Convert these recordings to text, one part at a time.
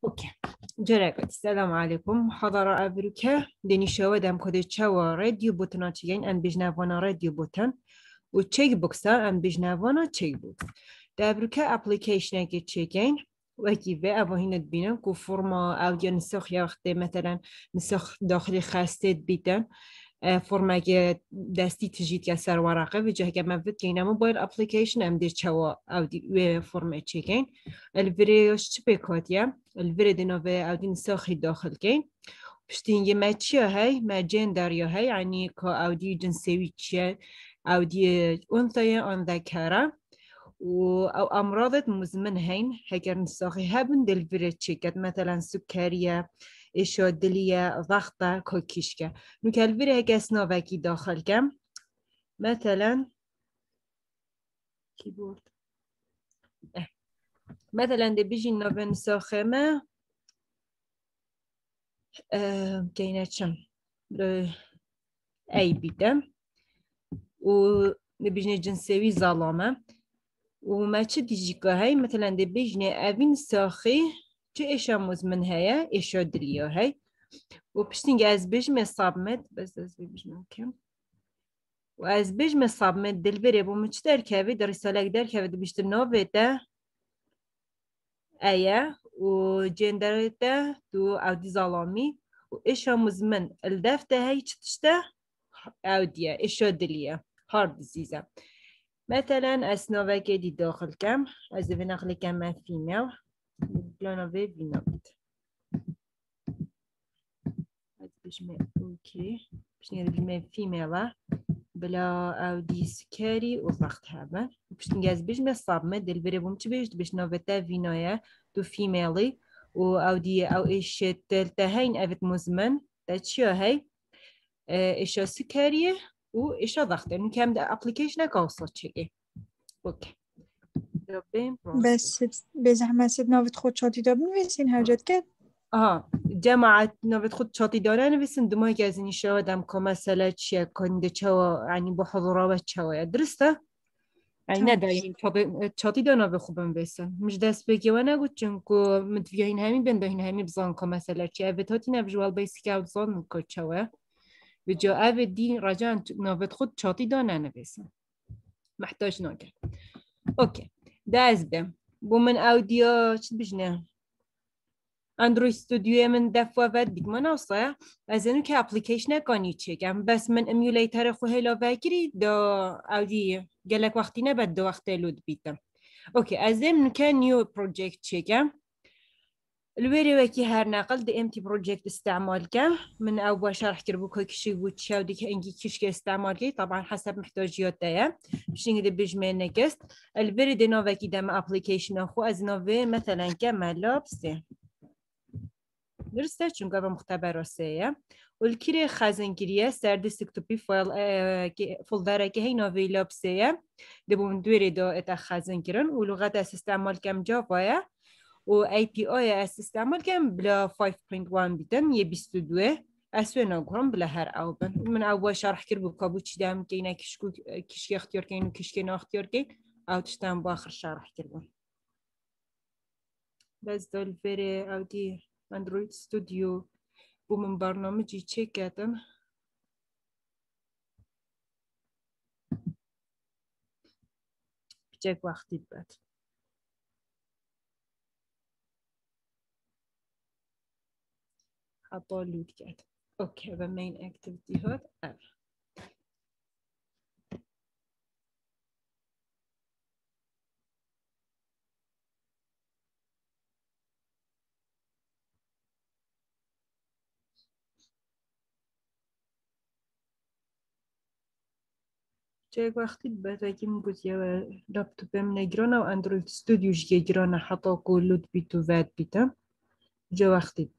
Океј. Ќе рекот, селам алейкум, хадара авруке, дени шавадам коде чава радио бутана чеген, ам бижнавана радио бутан, у чек букса, ам бижнавана чек букс. Дабруке аппликейшна ке чеген, وكي بقى بهينت بينا كو فورما اوديو نسخ يا وقت مثلا نسخ داخل خاستيت بيتن فورما كي داستي تجيت يا سر ورقه وجه كما فيت كاين موبايل ابليكيشن ام دير تشوا اوديو فورما تشيكين الفيديو شتبيكوت يا الفيردينوفي عاودين ساخي داخل كاين باش تنجي ماتشيا هاي ما جندر هاي يعني كو عاودي جنسيوي تشيا عاودي أنثيا أن ذكرى و أو أمراض مزمن هين هكر نساخي. هابن دل فيرتشيكات مثلا سكرية إشادلية ضغطة كوكيشكا. نوكال فيري هكا سنوفاكي داخل كم مثلا كيبورد. إيه. مثلا بیجی نوون ساخمه گینه چم؟ ای بیدم. و نبیجنه جنسوی ظلامه و ما چه دیجی که های مثلا دی بیجنه اوین ساخی چه ایشا مزمن هيا ایشا دليو هي وبشتنج از بجمة صابمت بس از بجمة كم وأز بجمة صابمت دلبري بو مش در كافي در رسالة در كافي بشت نوفيتا أيا وجندرتا تو أو دي ظلامي وإيشا مزمن الدفتة هاي تشتا أو ديا إيشا دليا هارد ديزيزا مثلا أسنوفا دي داخل كم أز بنخلي كم فيميل planowej winowit. بجمع أوكي باش ندير بجمع فيميلا بلا أو دي سكري وضغط هذا باش نجاز بجمع صابمة ديال الفيريبوم تبيش باش نوفيتا فينويا دو فيميلي و او دي او ايش تلتهين افت مزمن تاتشيو هاي ايش سكرية و ايش ضغط يعني كام ده ابليكيشن كوصل شيء اوكي بس به زحمت ناوت خود شاتی دا بنویسین حاجت کرد آها جماعت ناوت خود شاتی داره نویسین دمایی که از این شهادم که مسئله چیه کنده یعنی با حضورا و چه درسته؟ داریم چاتی دانا به خوبم بسن مش دست بگی و نگو چون که مدویاین همین بنده این همین بزان که مسئله چیه اوه تاتی نبجوال بیسی که بزان که چه و به جا اوه دی راجع ناوت خود چاتی دانا نویسن محتاج ناکرد اوکی. داز بم. بو من اوديو شد بجنا اندرويد ستوديو من دفوا ود دیگ من اصلا از اینو که اپلیکیشن کانی چکم بس من امیولیتر خو هلا وکری دا اودی گلک وقتی نبد دو وقت لود بیتم اوکی از این که نیو پروژکت چکم الويري وكي هر نقل دي امتي بروجكت استعمال كم من اول شرح كربو كل كشي وتشا وديك انجي كشكي استعمال كي طبعا حسب محتاجيات دايا باش نقدر بجمع نكست الويري دي نوفا كي دام از نوفي مثلا كما لابسي yapabilirse çünkü hava muhtaber Rusya'ya. Ülkire xazengiriye serdi sıktupi foldara ki heyno veylopseye de bu düre do eta xazengirin u lugata sistemal kem javaya u APO'ya sistemal kem bla 5.1 bitim ye 22 أسوأ نقرن بلا هر أوبن من أول شرح كرب كابوتش دام كينا كشكو كشكي اختيار كين كشكي ناختيار كين أو تشتم بآخر شرح كربون بس دول بري أو دي اندروید ستودیو بو من برنامه جی چک کردم بچک وقتی بعد حتی لود کرد اوکی و مین اکتیویتی هات ار جاي وقتی بتاكي مبوت يا لابتوب من نجرانا واندرويد ستوديو جي جرانا حتى كل بيتو فات بيتا جا وقتی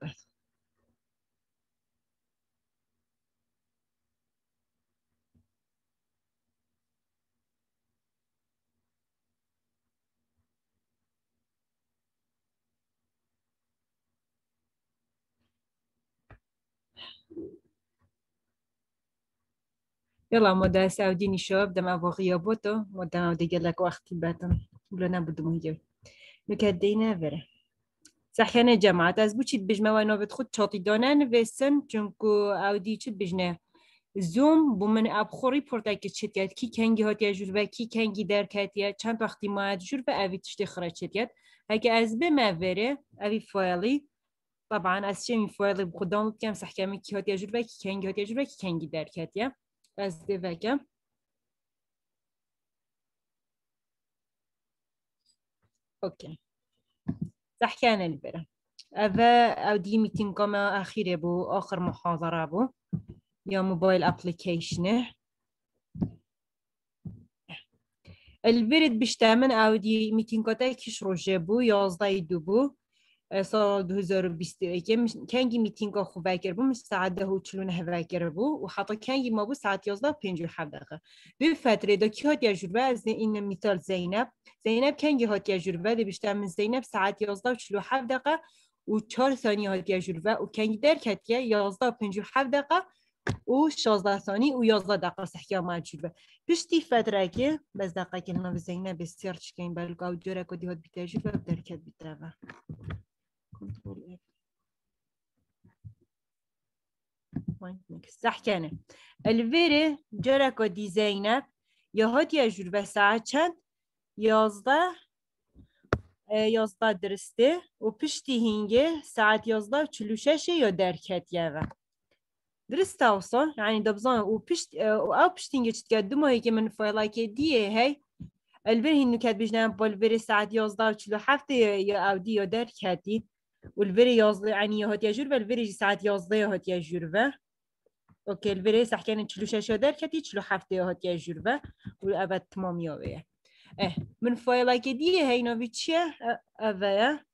بات يلا مودا سعوديني شوب دم أبو غيابوتو مودا دي قال لك وقتي باتم ولا نبدو مهجو نكدينا فرا سحيانة جماعة از بو چید بجمه و نوبت خود چاطی دانه نویسن چونکو او دی چید بجنه. زوم بو من ابخوری پرتاکی چید یاد کی کنگی هاتیا جور و کی کنگی در کتیا چند وقتی ما جور و اوی تشتی خرا چید یاد هکه از به موره اوی فایلی طبعا از چه می فایلی بخودم بکم سحکمی کی هاتیا جور و کی کنگی هاتیا جور و کی کنگی در کتیا از ده وکم أوكي. تحكي البرة. أذا أو دي ميتين قما أخيرة بو آخر محاضرة بو. يا موبايل أبليكيشن. البرد بشتامن أو دي ميتين قطع كش روجة بو يازده دو بو. سال 2021 کنگی میتینگ خوب وکر بو ساعت ده و چلون وکر بو و حتی کنگی ما بو ساعت 11 پنج دقیقه. به فتره دا کی هات یجربه از این مثال زینب. زینب کنگی هات ده بیشتر من زینب ساعت 11 و 47 دقیقه و 4 ثانیه هات یجربه و کنگی در کتیه 11 و 57 دقیقه و 16 ثانیه و 11 دقیقه صحیح ما تجربه پشتی فتره که بس دقیقه نو زینب بسیار چکین بلکه او جوره که دیهات بیتجربه درکت بیتره كنترول صح كان الفيري جركو دي زينب يهات يجور بساعة چند؟ يازده یازده درسته. و پشتی هینگه ساعت یازده و چلو ششه یا درکت یوه. درسته اوصا يعني دبزان. و پشت و او پشت هینگه چت دو ماهی که من فایلا که دیه هی؟ البر هینو کد بجنم بالبر ساعت یازده و چلو هفته یا او دی یا درکتی والفيري يازلي يعني هات يجربة الفيري ساعات يازلي هات يجربة اوكي الفيري صح كان تشلو شاشة دار كتي تشلو حفتة هات يجربة والأبد تمام يوية. اه من فايلا كدي هاي نوفيتشيا أفايا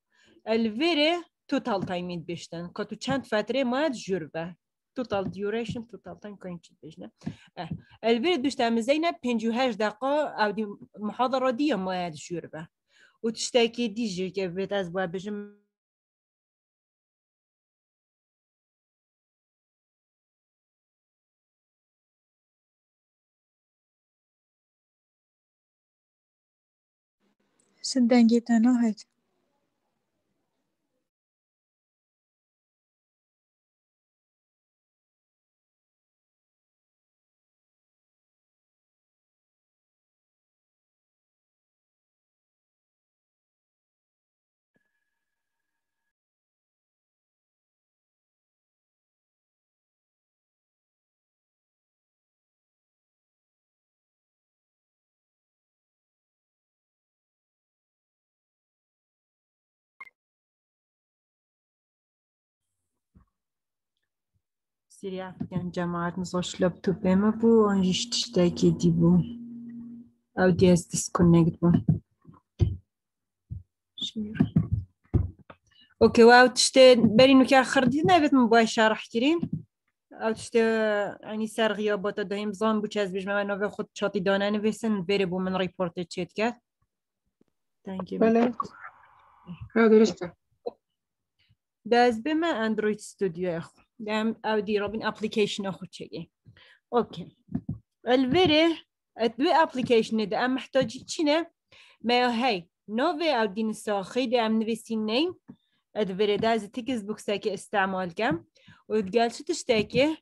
الفيري توتال تايمين بيشتن. كتو چند فترة ما جربة توتال ديوريشن توتال تايم كاين چيت بيشنا اه الفيري دوش تعمل زينب 58 دقيقة أو دي محاضرة دي ما جربة وتشتكي دي جي كيف از بوا بجم Sitten gitte nohet. Սիրի Աֆրիկյան Ջամաաթն սոշլոպ տուպեմը բու անջիշտ շտակի դիբու։ Audience disconnect բու։ أوكي واو تشتي بالي انو كي اخر دينا بيت من بواي شرح كريم آو تشتي يعني سار غيابات دايم زان بو تشاز بيج ما نوفي خود شاطي دانا نفيسن بيري بو من ريبورت تشيت كات ثانك يو بلا هاو درشتا داز بما اندرويد ستوديو اخو. او دي رابين ابليكيشن اخو تشيكي اوكي الفيري الدوي ابليكيشن ده ام محتاجي تشينه ما هي نوفي او دين الساخي ده ام نفسين نيم الفيري ده از تكست بوكس كي استعمال كم وتقال شو تشتاكي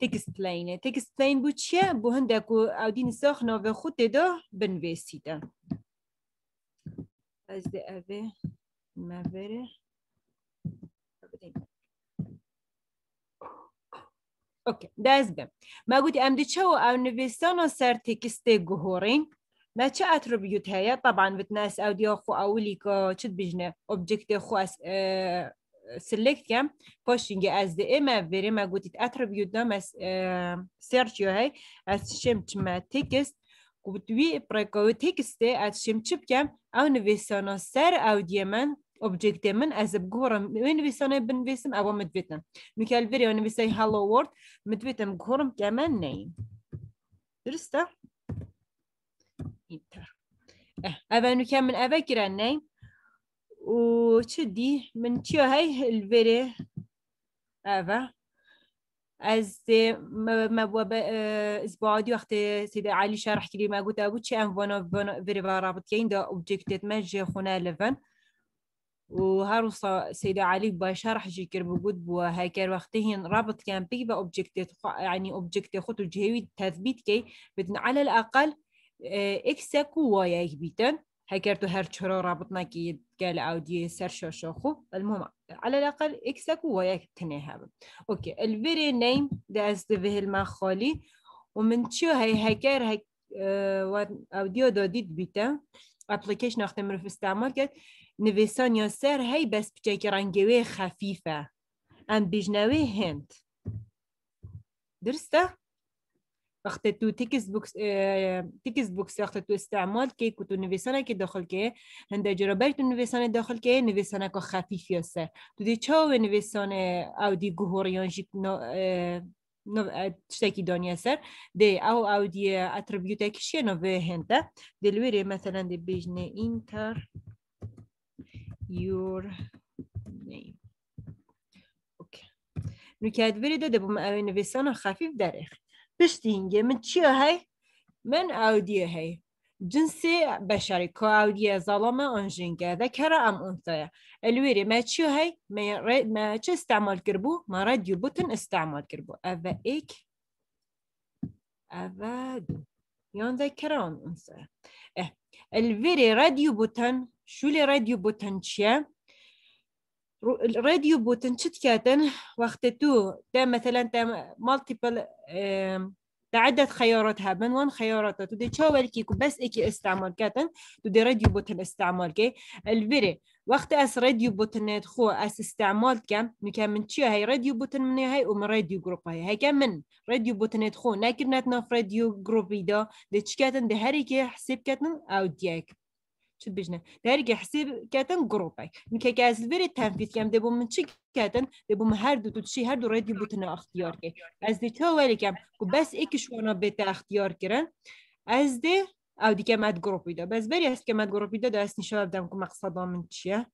تكست لاينه تكست لاين بو تشيا بو هندكو او دين الساخ نوفي خود ده بنفيسي ده از ده اوه فيري اوكي داز بم ما قلت ام دي تشو او نفيستانو سر تكست جهورين ما تش اتربيوت هيا طبعا بتناس او دي اخو اولي كو تشد بجنة اوبجكت اخو اس اه سيلكت كام بوشنج از دي اما فيري ما قلت اتربيوت دا مس اه سيرش يو هاي اس شمت ما تكست وبتوي بريكو تكست اس شمت كام او نفيستانو سر او ديمن objekte min ez bi gorim wê nivîsanê binivîsim ewa min dibêtin. Mikel Vireo nivîsey Hello World min dibêtim gorim ke me neyîn. Durist e? Ev nûke min eve kiren ney û çi dî min çiya hey hilverê eve از ما اسبوعي وقت سيدي علي شرح كلمه قلت ابو تشي ان فون فيري رابط كاين دا اوبجيكتيت ما جي خونا 11 و هروسا سيدا علي با شرح جيكر بوجود بو هاكر وقتهن رابط كان بيبا اوبجكت يعني اوبجكت خطو جهوي تثبيت كي بدن على الأقل آه، اكسا كوايا يكبيتن هاكرتو هر شرو رابطنا كي قال اودي سر شو شوخو المهم على الأقل اكسا كوايا تنهاب أوكي الفيري نيم داز به المخالي ومن شو هاي هاكر هاك آه، أوديو دوديت بيتا ابلكيشن اختمر في استعمال كت نویسان یا سر هی بس بچه که رنگوه خفیفه. ام بیجنوه هند. درسته؟ وقتی تو تکس بوکس وقتی تو استعمال که که تو نویسانه که داخل که هنده جرابر تو نویسانه داخل که نویسانه که خفیف یا سر تو دی چاو نویسانه او دی گوهوریان جیک تشتكي دنيا سر. دي او او دي اتربيوت كشي نو في هنتا دلويري مثلا دي بيجني انتر your name. اوكي نكاد فريدو دبو ما اوي نفيسانا خفيف داريخ بشتينجي من چيو هاي من او دي هاي جنسي بشري كاودية ظلمة أنجنجا ذكر أم أنثى الويري ما تشو هاي ما رد ما تشو استعمال كربو ما راديو بوتن استعمال كربو أفا إيك أفا دو. يون ذكر أم أنثى إيه الويري راديو بوتن شو لي راديو بوتن تشيا الراديو بوتن شت كاتن وقت تو تا مثلا تا مالتيبل عدة خيارات هبن وان خيارات تودي تشاور كيكو بس إكي استعمال كاتن تودي راديو بوتن استعمال كي. الفيري وقت أس راديو بوتن خو أس استعمال كم نكا من تشي هاي راديو بوتن من هاي ومن راديو جروب هاي. هاي كم من راديو بوتن خو. ناكرناتنا في راديو جروب دا دي تشكاتن دي هاري كي حسيب كاتن أو دياك. شو بجنا داري حسيب كاتن جروبي نكا كاز الفيري تنفيذ كم دبو من تشي كاتن دبو من هر دو تشي هر دو راديو بوتن اختيار كي از دي تو ولی كم كو بس ايكش وانا بيت اختيار كرن از دي او دي كمات جروبي دا بس بري از كمات جروبي دا دا اس نشا بدم كو مقصدا من تشيا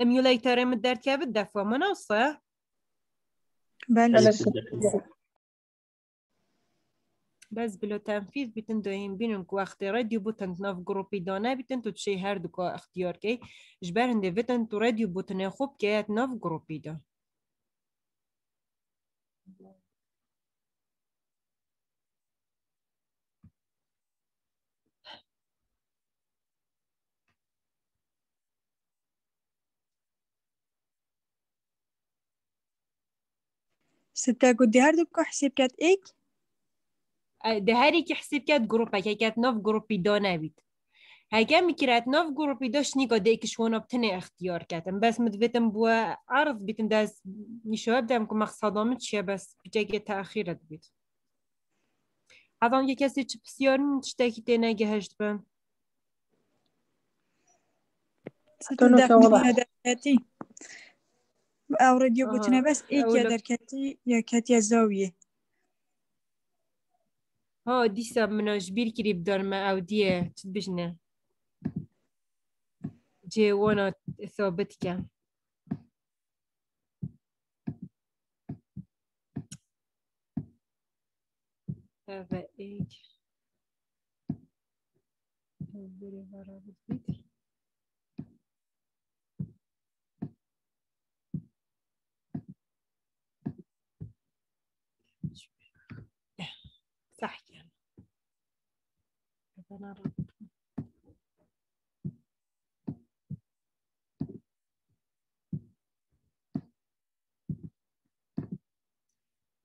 اميوليتر من درد كابت دفع مناصة بله. بس بلو تنفيذ بيتن دوين بينن كو وقت راديو بوتن ناف جروبي دانا بيتن تو تشي هر دو كا اختيار كي جبر هنده بيتن تو راديو بوتن خوب كيات ناف جروبي دا ستا قدي هردو بكو حسيب كات ايك ده هری که حسیب کرد گروپ که کات ناف گروپی دا نبید. هاگه می‌کرد ناف گروپی داشت نیگا ده که شوانا بتنه اختیار کردم. بس مدویتم بو عرض بیتن داز نشوه بدم که مقصدامت چیه؟ بس بجاگه تأخیرت بید. حضان یه کسی چه بسیار تشتاکی تینه هشت بم. او راديو بوتنا بس يا أولك. دركاتي يا كاتيا زاوية ها دیسا مناش بیر کری بدار ما او دیه. چد بجنه؟ جه وانا ثابت کم هذا ایک بری ورابط بید صح يعني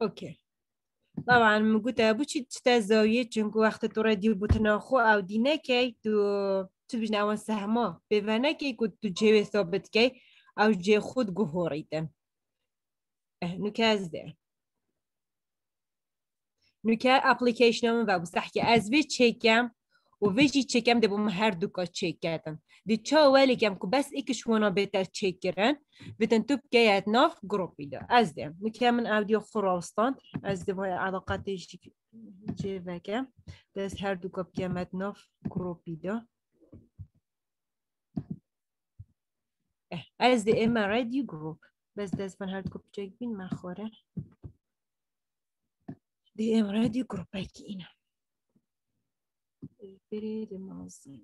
اوكي طبعا مقولت بوشي تشتا زاوية چونكو وقت تو راديو بوتناخو او دينا كي تو تبجنا اوان سهما بفانا كي كو تو جيوه ثابت كي او جي خود گوهوريتم اه نكاز ده. نوکه اپلیکیشن هم و بستح که از وی چکم؟ و ویجی چکم ده بوم هر دوکا چک کردم دی چا ولی کم که بس ایکش وانا بهتر چک کرن بتن توب که ناف گروپی ده از ده نوکه من اودیو خراستان از ده وای علاقات جی وکم دست هر دوکا بکمت ناف گروپی ده از ده اما رادیو گروپ. بس دست من هر دوکا بچک بین مخوره دي ام راديو جروباكينا البريد المنظم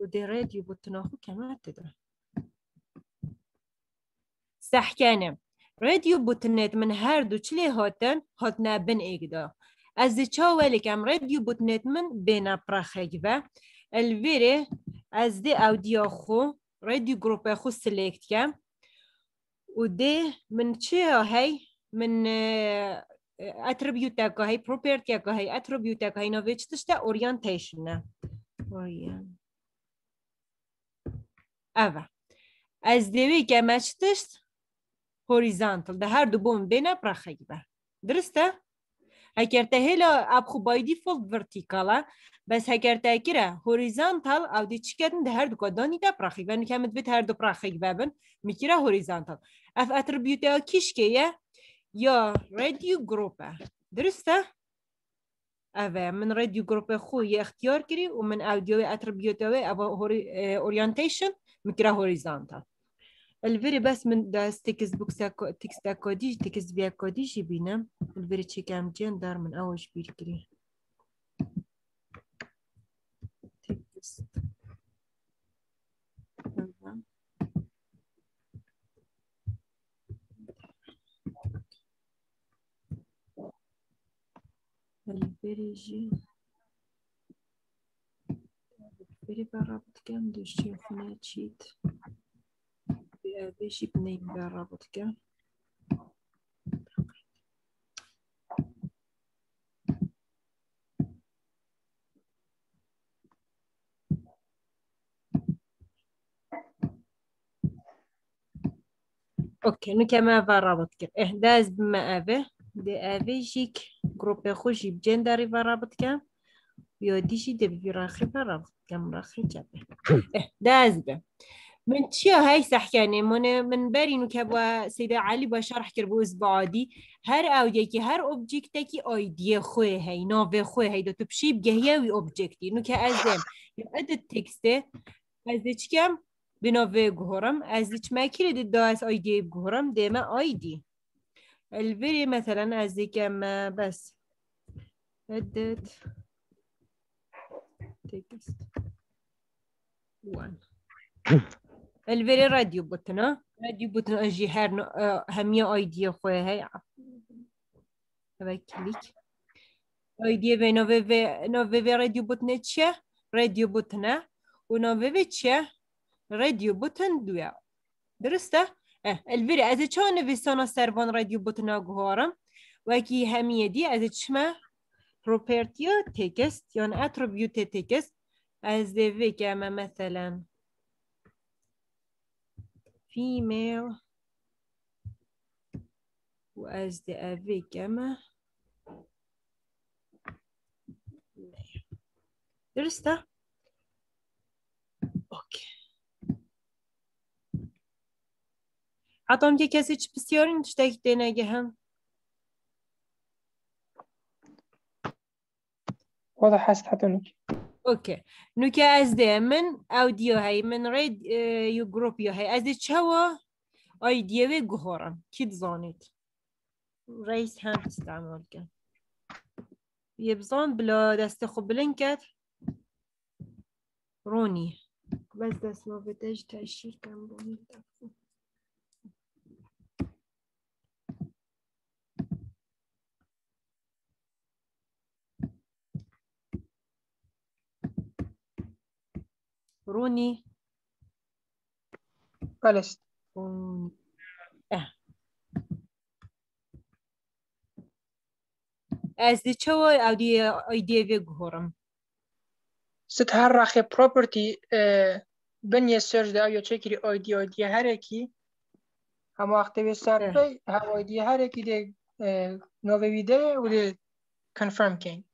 ودي راديو بوتناخو كمان راديو بوتنت من هر دو چلی هاتن هاتنا بن ایگدا از چا ولی کم رادیو بوتنت من بین پرخگ و الویره از دی اودیا خو رادیو گروپ خو سلیکت کم و دی من چه هی من اتریبیوت که هی پروپرتی که هی اتریبیوت که هی نویچ تشتا اورینتیشن اورین اوه از دیوی که مچتشت هوریزانتل ده هر دو بوم بینه پرخی به درسته؟ اگر ته هلا اب خو بای دیفولت ورتیکالا بس اگر ته کره هوریزانتال او دی چیکتن ده هر دو کدانی ده پرخی و نکمت بیت هر دو پرخی ببن میکره هوریزانتال اف اتریبیوت ها کیش که your radio group درسته أوه من راديو جروب خو يا اختيار كري ومن أوديو اتربيوت اوي ابا هوري آه، أورينتيشن مكرا هوريزونتال الفيري بس من داس تكست بوكس تكست كوديج تكست بيا كوديج بينا الفيري تشي كام جين دار من أول شبير كري. تكست. البريجي. بري بالرابط كان دو شتيوفنا تشيت بيجي بنين بالرابط كان أوكي نو كما بالرابط كان اهداز بما أبه. بما افي دي افي جيك جروب خوشي بجندري بالرابط كان يوديشي دي بيراخي بالرابط كان راخي جابه اه داز به من چیا هی سحکنه من من برینو که با سیده علی با شرح کرد بو بعدی هر او یکی هر اوبجکت کی آیدی خوی هی ناوه خوی هی دو تو بشی بگه وی اوبجکتی نو که از دم اد تکسته از چکم بناوه گهرم از چ مکری دید دا از آیدی گهرم دیمه آیدی البری مثلا از کم بس. ادت تکست وان الفيري راديو بوتنا راديو بوتنا أجي هر همية ايديا خويا هاي. هاي كليك ايديا في نوفي في نوفي في راديو بوتنا تشا راديو بوتنا ونوفي في تشا راديو بوتن دويا. درسته؟ البری از چون ویستانا سربان رادیو بوتنا گوهارم وکی همیه دی از چما پروپرتیو تکست یا اتریبیوت تکست از دوی که اما مثلا female. و از دوی که اما درسته؟ اوکی حتام که کسی چی بسیاری تشتاك نگه هم واضح هست حتى نوكي اوكي نوكا از دي من اوديو هاي من ريد يو جروب يو هاي از دي تشوا ايديا وي جهورم كيد زانيت رئيس هم استعمال كان يبزان بلا دست خوب بلنكت روني بس دست ما بدش تأشير كان روني بلشت روني اه از دی چه او ایدی وی گهورم ست هر راخی پروپرتی بنیه سرچ ده یا چکری آیدی آیدی هر اکی هم وقت به سر پی هم آیدی هر اکی ده نوه ویده و ده کنفرم کن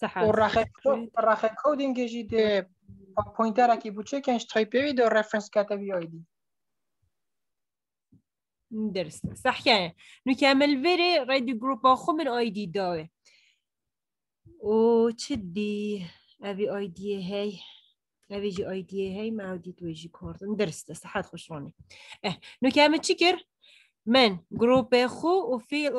صح والراخ كودينج يجي دي بوينتر كي بوتشي كانش تايبي دو ريفرنس كاتبي اي دي درست. صح يعني نكمل فيري راديو جروب خو من اي دي داوي و تشدي ابي اي دي هاي ابي جي اي دي هاي ما ودي توجي كورد درست صحات خشروني اه نكمل تشكر من جروب خو وفي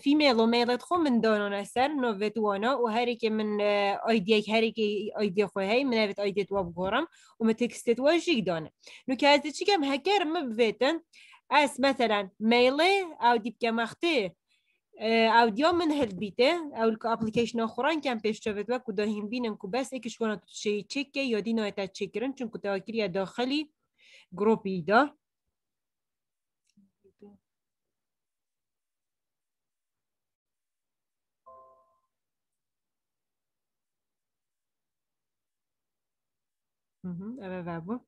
فيميل وميلت خو من دانون سر نوفت وانا وهري که من ايديك هري که ايدي خو هي من افت ايدي تو بگورم و متكستت واجيك دانه. نو از چی کم؟ هکر مبفتن اس مثلا ميلي او ديب كمختي او دیا من هل بیته. او که اپلیکیشن آخران کم پیش شود و کدا هم بینن که بس ایکش وانا تو شی چکه یا دی نایتا چکرن چون که تاکری داخلی گروپی دا. اوه وابو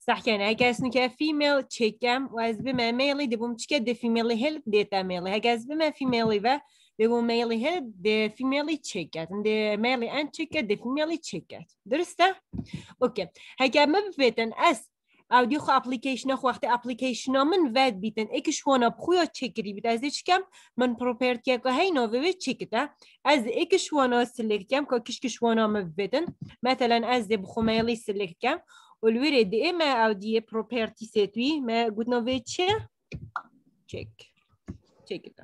صح كان هكاس نكا فيميل تشيكام واز بما ميلي دبوم تشكا دي فيميلي هيل ديتا ميلي هكاس بما فيميلي با دبوم ميلي هيل دي فيميلي تشيكات دي ميلي ان تشيكات دي فيميلي تشيكات درسته اوكي هكا ما بفيتن اس او دی خو اپلیکیشن خو وقتی اپلیکیشن من ود بیتن اکش وانا بخویا چکری بیت. ایش کم من پروپرتی که هی نووی چکتا از اکش وانا سلیکت کم که کش کش وانا مبدن مثلا از دی بخو میلی سلیکت کم. والويري دي اما او دي بروبرتي سيتوي ما قلنا في تشي تشيك تشيك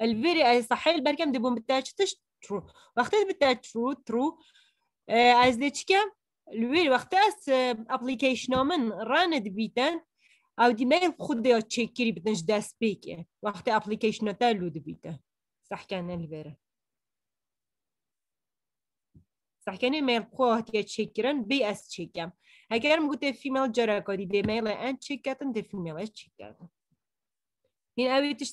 الفيري صحيح البركم دي بوم بتاعش تش ترو وقت بتاع ترو ترو از دي تشكا وقت اس ابليكيشن من راند بيتن او دي ما خود يا تشيكري بتنش داس بيك وقت ابليكيشن تالو دي بيتن صح كان الفيري صح كان ميل قوة تشيكرن بي اس تشيكم اگرم گوته فیمیل جرا کدی دی میل ان چیک کردن دی فیمیل چیک کردن این اوی تش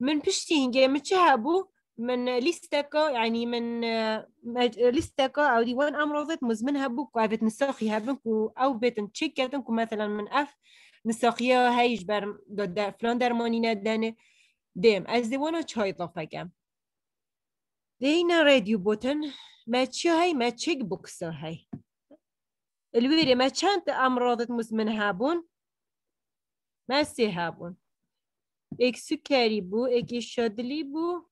من بشتينجة متشهبو من ليستكا يعني من آه، ليستكا أو دي ديوان امراضات مزمنها بوك أو بيت نساقيها بنكو أو بيت تشيكاتنكو مثلا من أف نساقيها هاي بر دا فلان درمانينا داني ديم از دي ديوانا چهاي طفاكم دينا راديو بوتن ما تشي هاي ما تشيك بوكسر هاي. الويري ما تشانت امراضات مزمنها بون ما سيها سيهابون سي هابون اك سكري بو اك شادلي بو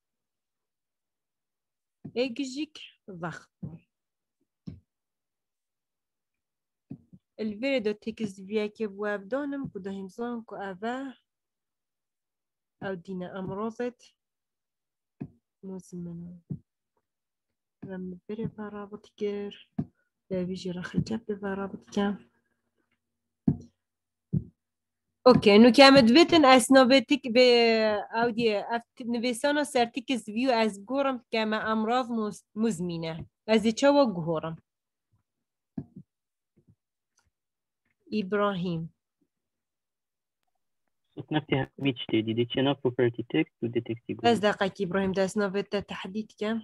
اك جيك ضغط الفيري دو تكس فياكي بواب دونم كده همزان كو أفا أو دينا أمراضت مزمنة لما بري برابط كير لا بيجي راح الجب برابط كام أوكي نو kiam dibêtin ez navêtik bê ewdiyê ev nivêsana sertikê zivî û ez gorim ke me emrav muzmîn e ez ê çawa guhorim İbrahim. نفسي هكذا تشتي دي تشينا property text و detective بس دقيقة إبراهيم داس نوفيتا تحديد كم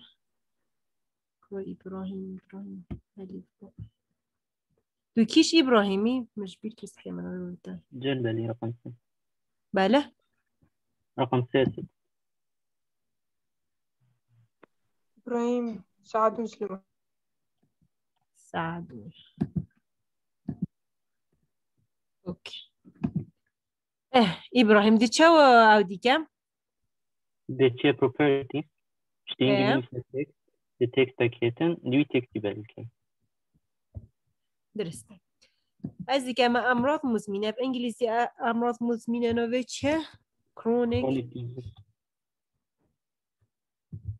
إبراهيم إبراهيم دو كيش إبراهيمي مش بير كيس من من جن بالي يعني رقم ستة. بلا رقم ستة. إبراهيم سعد مسلم سعد. أوكي. آه إبراهيم دي تشاو أو دي كام؟ دي تشاو بروبرتي. شتين إيه. دي تكست دي تكست اكيتن دي تكتي بالكي درست از كما أمراض مزمنة بإنجليزي أمراض مزمنة نوفيتش كرونيك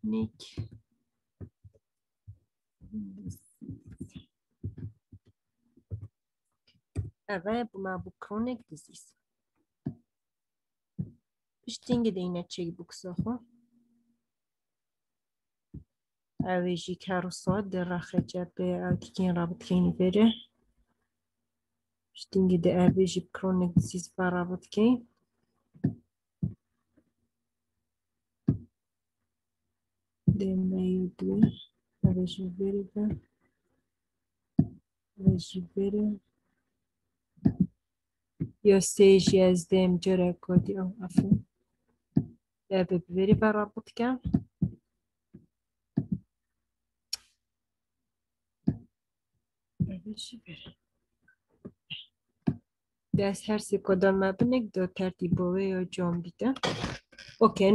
نيك أبا بما بو كرونيك ديزيز Piştingi de yine çek buksaho. Avêjî kerosa di اویجی کارو سواد در را خیجا به اوکی کین رابط کین بیره شتینگی در اویجی بکرون نگزیز با رابط کین دن نایو دوی اویجی بیره با اویجی بیره یا سیجی از دیم جره کودی او افن در بیره با رابط کین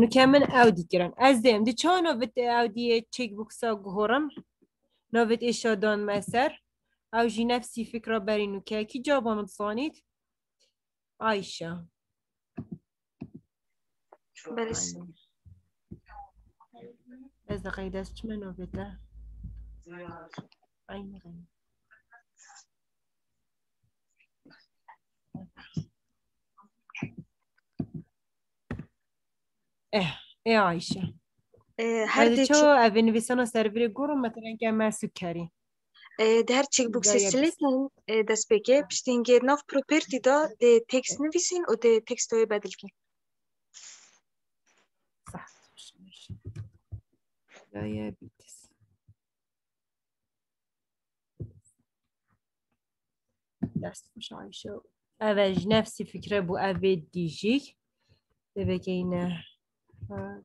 که من اودی گرن از دیم دی چه نوبت اودی چک بوکسا گهورم نوبت اشادان مسر او جی نفسی فکر بری نو که کی جوابانو تصانید عایشه بلس از دقیقه دست چه من هر هر دی چه اوی نویسانا سرویر گورم مثلا که ما سکری ده هر چک بوکس Diabetes. سلیتن دست بگه پشتینگه ناف پروپرتی دا ده تکست نویسین و ده تکست های بدل کن صح دیابیتس دست خوش عایشه اوج نفسی فکره بو اوی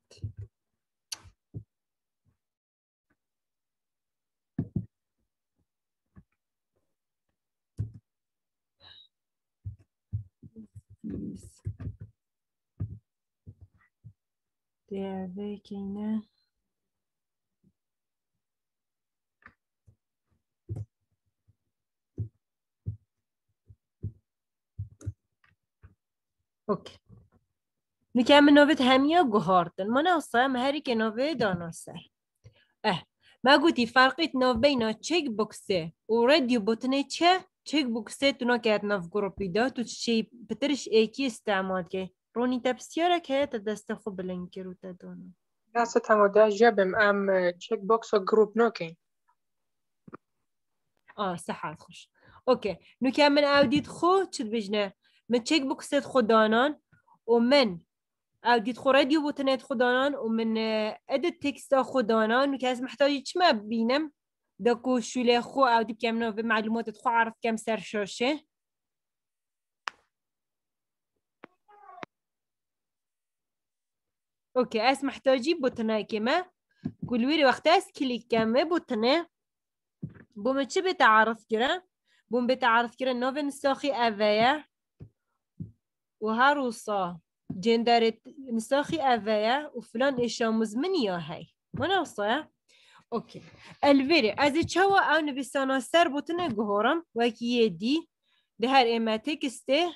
دیجی ببگینه هات نکم نوید همیا گهاردن من اصلا هری که نوید داناستر اه. ما گوتی فرقیت نو بینا چک بوکسه و رادیو بوتنه چه؟ چک بوکسه تو نکرد نو گروپی دا. تو چی بترش ایکی استعمال که. رونی تبسیاره که تا دست خوب بلنکی رو تا دانم ناسا تمادا جبم ام چک بوکس و گروپ نوکین اه صحت خوش. اوکی. نو که من اودید خو چد بجنه؟ من چک بوکست خودانان و من دي راديو بوتنات و من اد آه، تكست خدانان وكاس محتاج كما بينم دكو شو خو أو نو به معلومات خو عرف کم سر شاشة. أوكي از محتاجی بوتنا كما كل ويري وقت از کلیک کم بوتنا بوم چه به تعرف کره؟ بوم به تعرف کره نو به كرا نوفن و هر وهاروصا جندر نساخي أفايا وفلان إشامز من ياهي مناصة أوكي الفيري أزي تشوا أو نبستانا سر بوتنا قهورم وكي يدي دهار إما تكستي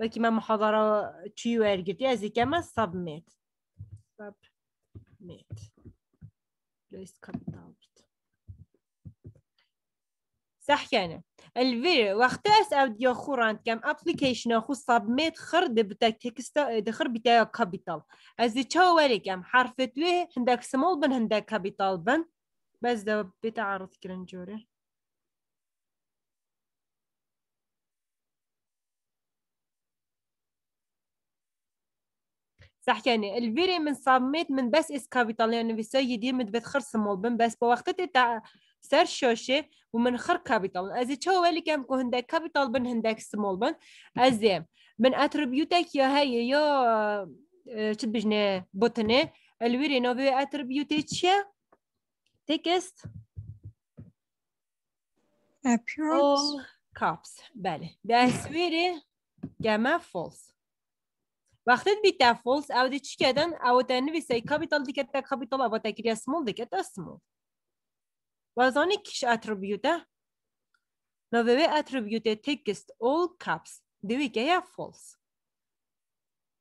وكي ما محاضرة تشيو أرجتي أزي كما submit submit please cut صح يعني الفيري وقت اس أو ديا خوران كم ابلكيشن اخو سبميت خر دبتك تكستا دخر بتاع كابيتال. از تشو كم حرف توي عندك سمول بن عندك كابيتال بن. بس ده بتعرض كرنجوري صح يعني الفيري من صميت من بس إس كابيتال يعني بيسوي دي مد بتخر سمول بن. بس بوقت تاع سر ومن خر كابيتال از تشو ولي كم كو هندك كابيتال بن هندك سمول بن. ازيم من يا هي يا شد بجنه؟ بوتنه. الويري نوبي اتربيوتي تشيا تكست appearance all caps. بله. تصویر جمع فولس وقتی بیتا فولس او دی چی کردن؟ او تنویسی کابیتال دیگه تا کابیتال او تکریه سمول دیگه تا وزانی کش اتریبیوته نووی اتریبیوته تکست all caps. دوی که یا فولس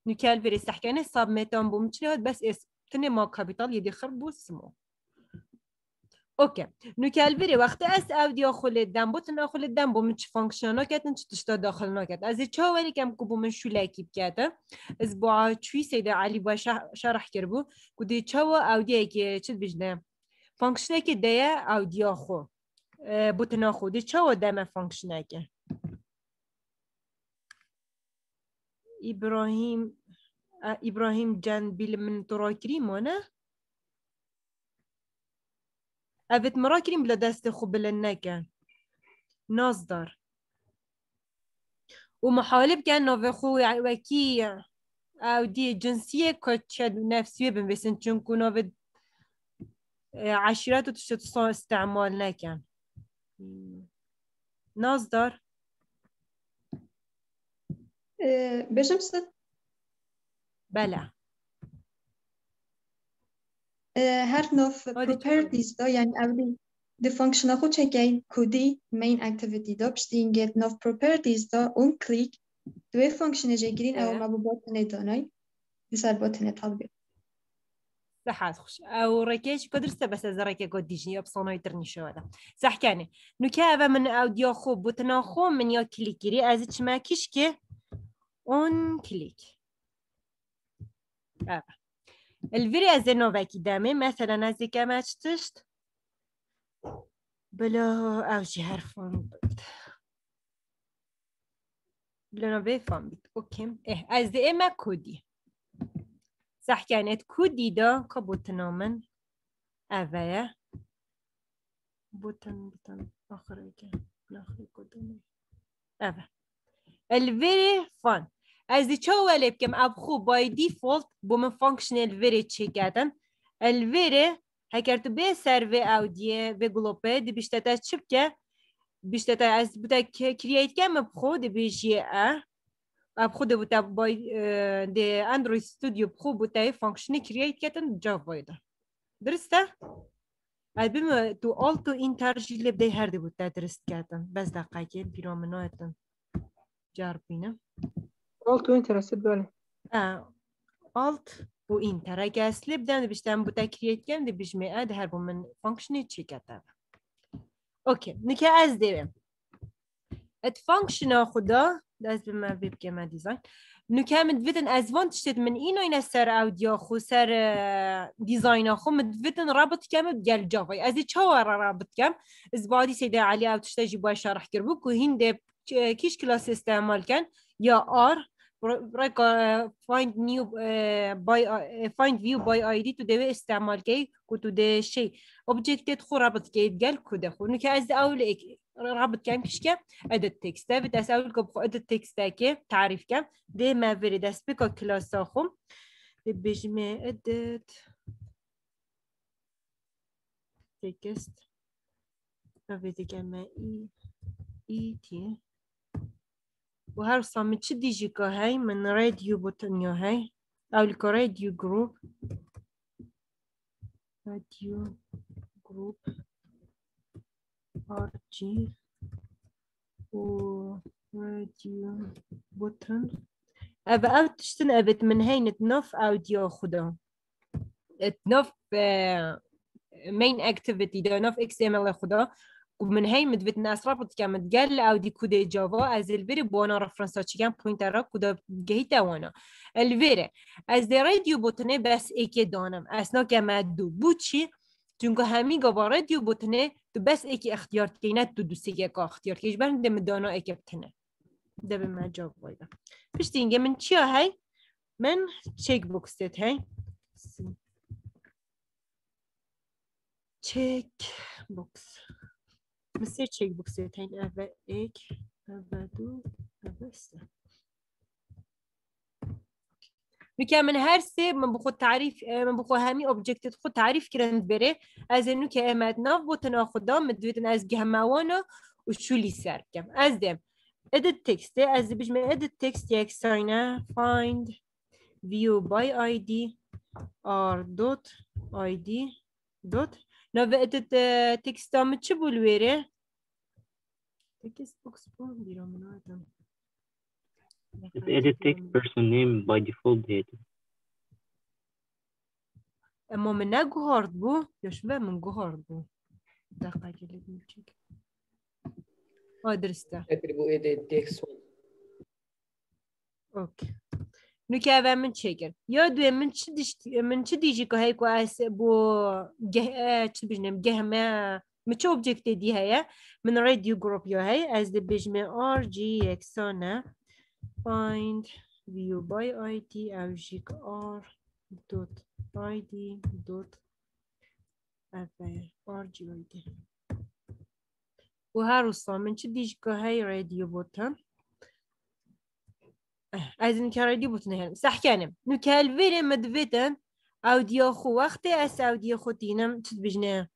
نکال بری استحکانه سابمیتان بوم چی بس اس تنه ما کابیتال یدی خر بو سمول اوكي نو كالفيري وقت اس او دي اخل الدم بوتن اخل الدم بو من فانكشن كاتن تشتا داخل ناكت از تشو ولي كم كوبو من شو لاكي بكاتا اسبوع شوي سيدا علي با شرح كربو كودي تشو او دي كي تشد بجنا فانكشن كي ديا او دي اخو بوتن اخو دي تشو دم فانكشن كي ابراهيم ابراهيم جان بيل من تراكري مونا أبت مراكرين بلا دست خوب لنكن نصدر ومحالب كان نوفخو وكي أو دي جنسية كتشد نفسية بنبسن چونكو عشیرەت و تشت استعمال نەکەن نازدار بێژم ست بەلا هەر نۆف پرپەردیسدا یان ئەولی de functional goedheid kodi main activity da bestehen geht noch properties da und klick due functionen je green aber ma botnet da noi deshalb botnet hat صحات خوش. او ركيش قدرت بس از ركي قد ديجني بصوناي ترني شو هذا صح كاني نكابة من اوديو خو بوتنا خو من يا كليكيري از ما كيشكي اون كليك آه. الفيري از نوفا قدامي مثلا از كما تشت. بلا او جي هرفون بد بلا نوفا فون اوكي اه از دي اما كودي كودي دا كبوتنا من اوه بوتن بوتن آخر که آخر کدومه اوه الفيري فان از دی چه ولی بکم اب خوب بای دیفولت بو من فانکشن الفيري به سر و او دیه و گلوپه دی بیشتر تا چی بکه بیشتر تا از بودا کرییت کم بخو دی اه اب خود بودا بای دی اندروید ستودیو بخو بودا فانکشنی کرییت کردن جاوا ده درسته؟ البته تو آلت و این ترجیح لب دی هر دی بود درست کردن بس دقیقه بیرامنا اتن جربینه all to interested بله اه آلت و این ترک اصلی بدن بیشتر بود کرییت کردن دی بیشمه اد هر بو من فانکشنی چی کردن اوکی نکه از دیویم ات فانکشن خدا دست به من ویب من دیزاین. نو که مدویدن از وان تشتید من اینو این سر اودیا خو سر دیزاین خو مدویدن رابط کم گل جاوی. از چه ورا رابط کم؟ از بعدی سیده علی او تشتاجی باید شرح کر بو که هنده کیش کلاس استعمال کن. یا آر رای find new اه، by اه، find view by id تو دوی استعمال کی؟ کو تو ده شی. Objectet خو رابط کی؟ گل کده خو نو که رابط کم کش که ادت تکست ده بس اول که بخو ادت تکست ده که تعریف کم ده ما وری دست بکا کلاس خو. ده بجمه ادت تکست. و ویدی کمه ای ای تی. و هر صامت چه دیجی که هی؟ من رادیو بوتنیا هی. اول که رادیو گروپ. رادیو گروپ. آر جی و رادیو بوتن أبا أو تشتن أبت من هين تنف أوديو خدا تنف مين اكتيفيتي ده نف ال خدا ومن هي مدبت ناس رابط كان متقال أو دي كود جافا از الفيري بوانا رفرنسا كان بوينتر كودا جهيتا وأنا الفيري از دي راديو بوتنه بس ايكي دانم اسنا كما دو بوچي چونکه همین گاوا رادیو بوتنه تو بس ایکی اختیار کینه تو دو سیگه که اختیار کیش برن دم دانا ایکی بتنه. ده به من جواب وایده پشت اینگه من چیا هی؟ من چک بوکس دید هی. چک بوکس. مثل بوکس دید هی. اول ایک اول دو اول سه. میگه من هر سه من بخود تعریف من بخود همین اوبجکت خود تعریف کردن بره از اینو که امد ناف بوتنا خدا مدویدن از گهموانا و شولی سر کم از دم edit text از من edit text یک ساینه find view by id r dot id dot. نو edit text هم چه بولویره text box بول بیرام منو Just edit text person name by default data. اما من نه گوهارد بو یا شبه من گوهارد بو دقیقه کلید میچک آه درسته اكتبوا edit text one. اوکی نو که اول من چه کرد یا دوی من چه دیش من چه دیجی که هی که از بو گه چه بجنم گه ما من چه اوبجکت دی هیا من رادیو گروپ یا هی از دی find view by id او جیک آر دوت id دوت اول آر جی id و هر روستا من چه دیجی که هی رادیو بوتن از این که رادیو بوتن هن صح کنم نو که الویره مدویتن اودیو خو وقتی از اودیو خو دینم چه بجنه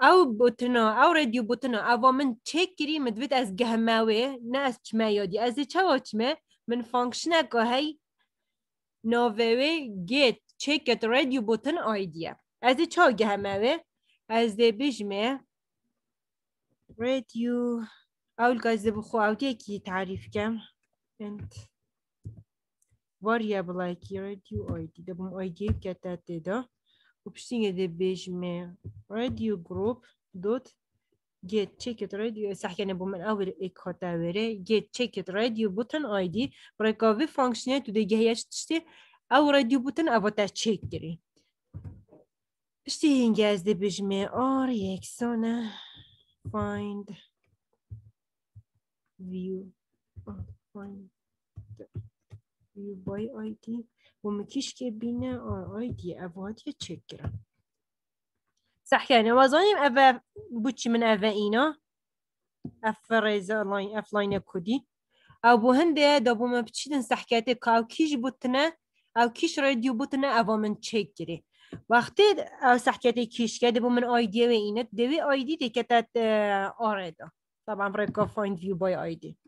او بوتنا او رادیو بوتنا او من چک کری مدویت از گهماوه نه از چما یادی. از چه چمه من که هی ناوه گیت چکت رادیو بوتن آیدیه از ده بجمه رادیو. اول گازده بخو اوتی کی تعریف کم انت variable کی رادیو ده ده پشتینگه ده بجمه رادیو گروپ دوت get checked radio صحيح بو من اول اك خطاوره get checked radio button id بركافي فانكشنال تو دي هيش تشتي او راديو بوتن او تا چک گیری پشتی این گزده بجمه آر find view find view by id و مکیش که بینه آر id اوات یه چک گیرم صح يعني وظنين أفا بوتشي من أفا إينا أف ريزا لاين أف لاين كودي أو بو هندي دابو ما بتشيدن سحكاتي كاو كيش بوتنا أو كيش بوتنا أفا من تشيك جري وقتی او سحكاتي كيش كده بو من اي دي وينت دوي اي دي دي كتات آردا طبعا بريكا فايند فيو باي اي دي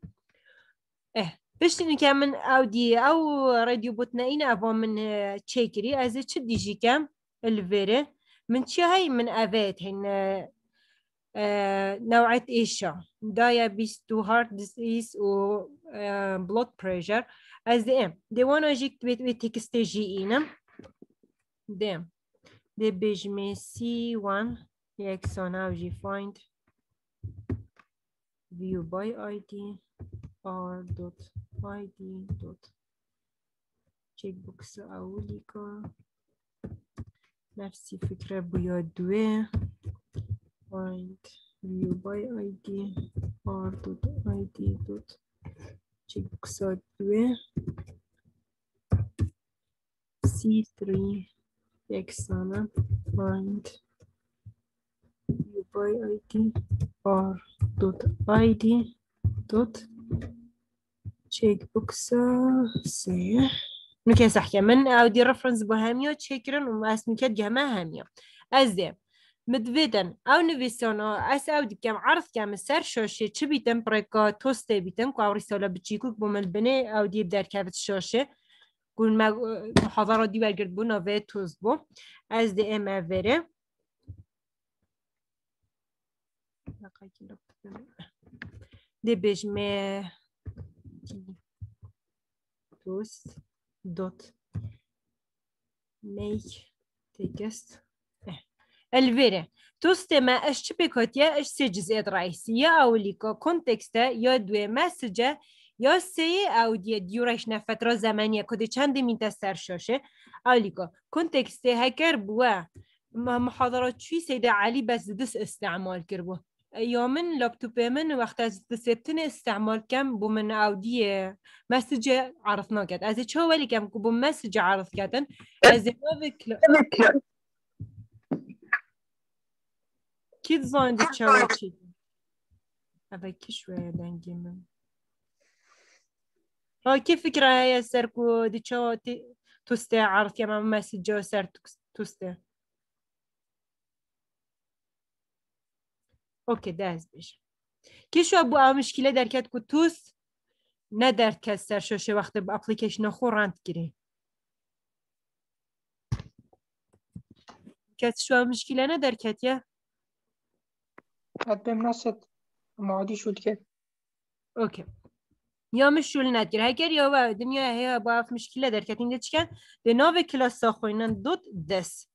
اه. پشتنی که من أو دی أو رادیو بوتنا این أو من چه کری از چه دیجی کم الویره من چه های من اوید هین نوعت إيشا. Diabetes تو هارت disease و آه، blood pressure. از دیم دی وانو اجیکت بیت بیت تکستیجی اینم دیم دی بجمه C1 یکسان أو جی find view by ID r dot id dot checkbox اولی که نفسی فكرة بويا دوي find view by id r dot id dot checkbox دوي c3 يكسانا find view by id r dot dot checkbox سي نوكي صح من او دي رفرنس بوهاميو تشيكرن واسمي كد جمع هاميو ازي مدفيدن او نويسونو اس او دي كم عرض كم سر شوشي چه بيتن بريكا توستي بيتن كو او رسالة بچيكوك بومل بني او دي بدر كافت شوشي قول ما محاضرة دي برگرد بو نوه توز بو از دي ام دي بجمه توست دوت ميك تكست الفيري توستما اش تبيكوتيا اش سي جزئيات رئيسية او ليكو كونتكستا يا دوي مسجة يا سي او دي ديوريشن فترة زمنية كودي چند مين تستر شوشه او ليكو كونتكستي هكر بوا محاضرات شوي سيدة علي بس دس استعمال كربو يومن لابتوب من وقت از دسبتن استعمال كم بو من او دي مسج عرفنا كد از چه ولی کم بو مسج عرف کردن از نوک كيد زاين دي تشاوتشي هذا كشوية دنجي من. ها كيف فكرة هي سركو دي تشاو توستي عرف كما مسج سر توستي اوكي داز بيش كيشو ابو او مشكلة دركت كو توس؟ ندرد کس سر شوشه وقت خو رند گیری. کس شو مشکله ندار کتیه حد بهم نست معادی شد که. اوکی. یا مشول اگر یا و دنیا هیا با اف مشکله در کتین ده چکن ده ناو کلاس ساخوینن دوت دس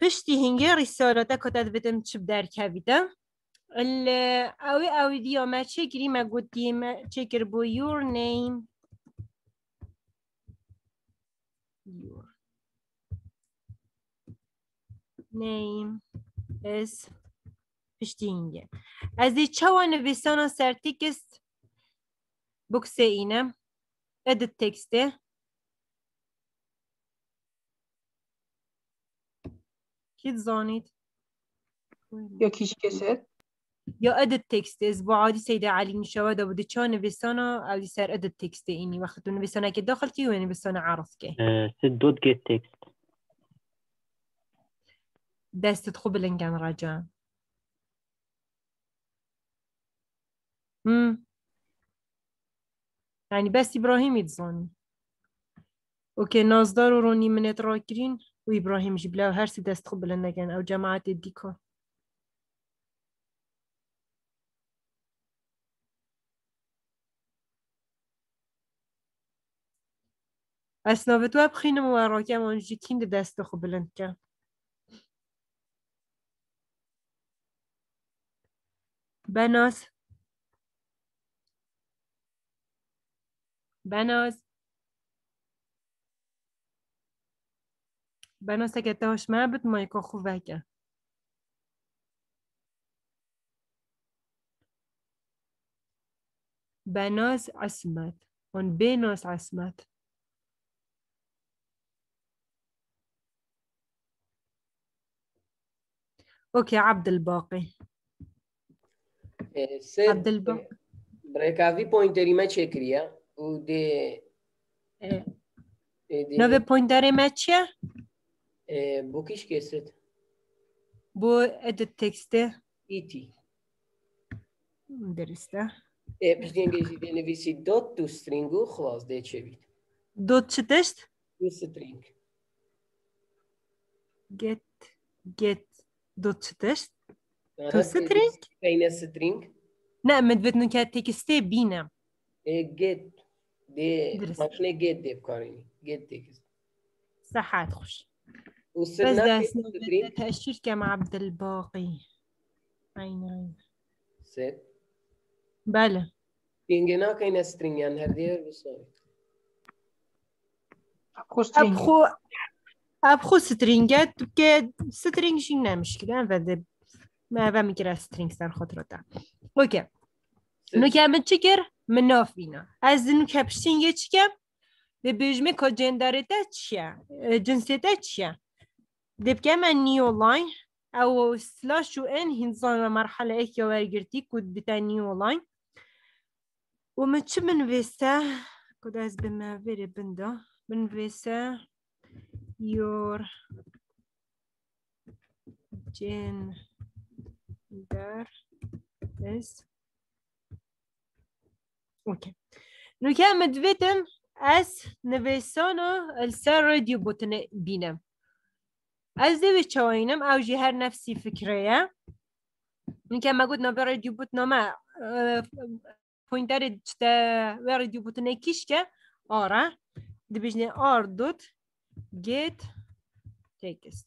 پشتی هنگه رسالتا کتت بدم چب در کویدم. ال اوی اوی دیا ما چه گری ما گوتی ما چه گر بو your name your name is پشتینگه از زانید. یا کیش کست یا ادت تکست. از با عادی سیده علی نشوه دا بوده چا نویسانا علی سر ادت تکست اینی. وقت تو نویسانا که داخل کی و نویسانا عرض که؟ set dot get text. دستت خوب لنگن رجا هم. يعني بس إبراهيم يتظاني أوكي نازدار وروني منت راكرين وإبراهيم جبلا هرسي دست خب لنگن أو جماعة الديكا اسناوتو بخين مواراكم ونجيكين دست خب لنگن بناس بناس بناس اگه تاش ما Banosa Gataos Mabut Maikochuvaka. Banos Asmat und Benos Asmat. أوكي عبد الباقي عبد الباقي Recavi pointerime cecria de... Nove pointerime cecria? E, bu kış kesret. Bu edit tekste. Iti. Deriste. E, piştiyen gezi de nevisi dot tu stringu hlas de çevit. Dot çetest? Tu string. Get, get, dot çetest? Tu string? Kayna string. Ne, medvetnu ket tekste binem. E, get. De, makine get deyip karini. Get tekste. Sahat hoş. وصلنا في تأشير كم عبد الباقي؟ عين عين ست. بله تينجنا كاينه سترينج يعني هردي بصوت اكو سترينج أبخو أبخو سترينجات که سترينج این نمشکله و ما و می‌گیره سترینگ سر خاطرتا اوکی نو من چیکر من ناف بینا از نو یه چیکم به بیجمه که جندارتا چیه جنسیتا چیه دبكام نيو لاين أو سلاش و إن هنزان مرحلة ايك يو ارگرتي كود بتا نيو لاين ومن من فيسا كود أز بما فيري بندا. من فيسا جين gender اس أوكي. نكمل فيتم أس نفيسانو السر ديو بوتن بينام از دوی چاینم او جی هر نفسی فکره نو که ما گود نو رادیو بوت نما پوینتر چتا و رادیو بوتن کیش که؟ آره. دی بجنه آر دوت get text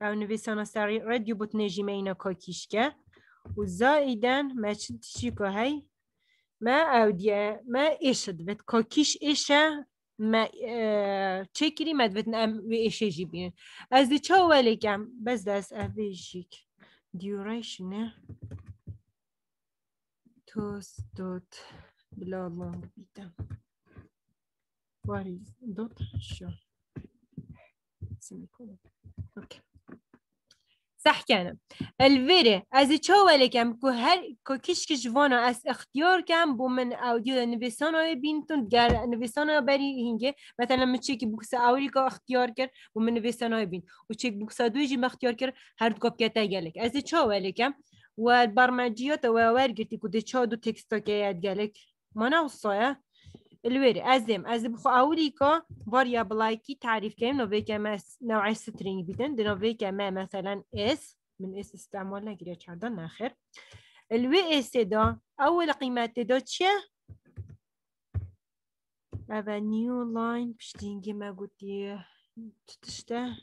او نویسانا سر رادیو بوتن جیمه که کیش که؟ و زائدا ما تشي هاي ما اوديا ما ايش دبت كوكيش ما تشيكري ما دبت ام ايش يجيبين از دي تشو ولكم بس داس افيجيك duration توس دوت بلا بيتا what is دوت شو كان الفيري از چه ولکم که هر که کش کش وانا از اختیار کم بو من اودیو نویسان های بینتون گر نویسان های بری هنگه مثلا من چیک بوکس اولی که اختیار کرد بو من نویسان های بین. و چیک بوکس دوی جی اختیار کرد هر دو کپ کتا گلک. از چه ولکم و البرمجیات و ورگتی که چه دو تکستا که یاد گلک. ما نوصایا الويري ازم از بخو اولي كا variable كي تعريف كام نو فيكا ما نوع سترينج بيتن دي نو فيكا ما مثلا اس من اس استعمالنا كده چردان اخر الوي اس دا اول قيمة دا اول نيو لاين بشتينجي ما قلتي. تشته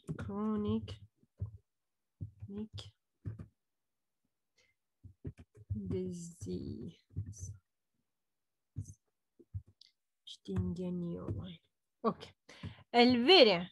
اومد اوکی الویره